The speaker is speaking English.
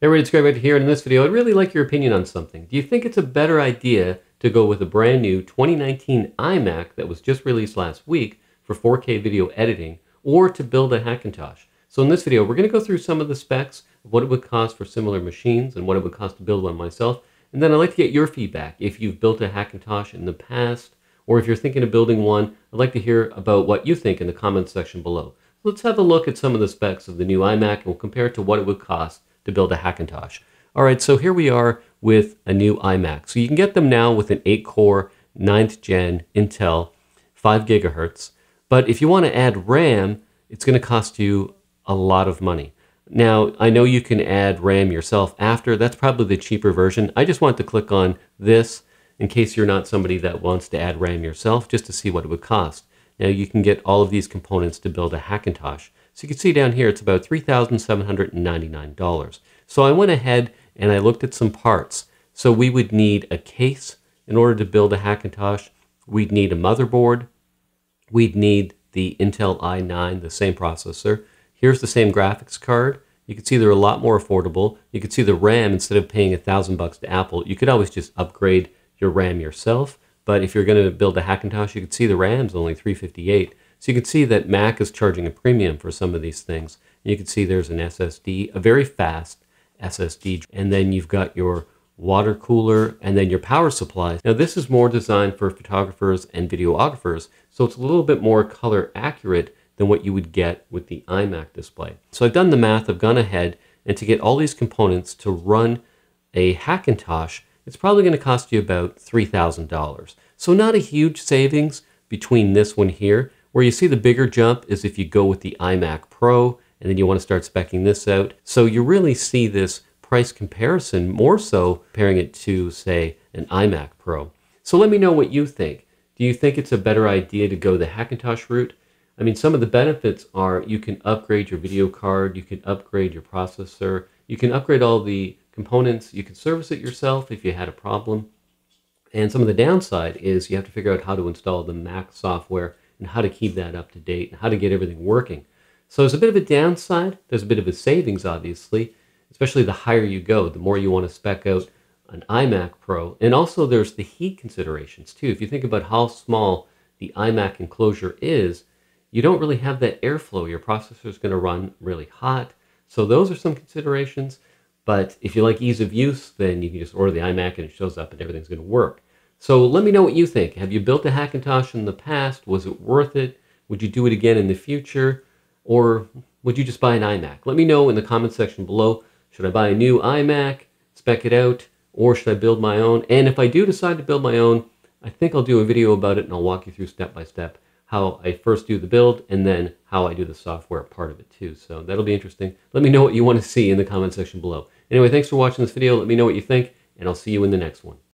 Hey everybody, it's Craig here. In this video, I'd really like your opinion on something. Do you think it's a better idea to go with a brand new 2019 iMac that was just released last week for 4K video editing, or to build a Hackintosh? So in this video, we're going to go through some of the specs, of what it would cost for similar machines, and what it would cost to build one myself. And then I'd like to get your feedback. If you've built a Hackintosh in the past, or if you're thinking of building one, I'd like to hear about what you think in the comments section below. Let's have a look at some of the specs of the new iMac, and we'll compare it to what it would cost to build a Hackintosh. All right, so here we are with a new iMac. So you can get them now with an 8-core, 9th gen Intel, 5 gigahertz. But if you want to add RAM, it's going to cost you a lot of money. Now, I know you can add RAM yourself after. That's probably the cheaper version. I just want to click on this in case you're not somebody that wants to add RAM yourself, just to see what it would cost. Now, you can get all of these components to build a Hackintosh. So you can see down here, it's about $3,799. So I went ahead and I looked at some parts. So we would need a case in order to build a Hackintosh. We'd need a motherboard. We'd need the Intel i9, the same processor. Here's the same graphics card. You can see they're a lot more affordable. You can see the RAM, instead of paying a thousand bucks to Apple, you could always just upgrade your RAM yourself. But if you're going to build a Hackintosh, you can see the RAM's only 358. So you can see that Mac is charging a premium for some of these things. You can see there's an SSD, a very fast SSD, and then you've got your water cooler, and then your power supply. Now this is more designed for photographers and videographers, so it's a little bit more color accurate than what you would get with the iMac display. So I've done the math, I've gone ahead, and to get all these components to run a Hackintosh, it's probably going to cost you about $3,000. So not a huge savings between this one here where you see the bigger jump is if you go with the iMac Pro and then you want to start specing this out. So you really see this price comparison more so comparing it to, say, an iMac Pro. So let me know what you think. Do you think it's a better idea to go the Hackintosh route? I mean, some of the benefits are you can upgrade your video card, you can upgrade your processor, you can upgrade all the components, you can service it yourself if you had a problem. And some of the downside is you have to figure out how to install the Mac software and how to keep that up to date and how to get everything working. So there's a bit of a downside. There's a bit of a savings, obviously, especially the higher you go, the more you want to spec out an iMac Pro. And also there's the heat considerations too. If you think about how small the iMac enclosure is, you don't really have that airflow. Your processor is going to run really hot. So those are some considerations. But if you like ease of use, then you can just order the iMac and it shows up and everything's going to work. So let me know what you think. Have you built a Hackintosh in the past? Was it worth it? Would you do it again in the future? Or would you just buy an iMac? Let me know in the comment section below. Should I buy a new iMac, spec it out, or should I build my own? And if I do decide to build my own, I think I'll do a video about it and I'll walk you through step by step how I first do the build and then how I do the software part of it too. So that'll be interesting. Let me know what you want to see in the comment section below. Anyway, thanks for watching this video. Let me know what you think, and I'll see you in the next one.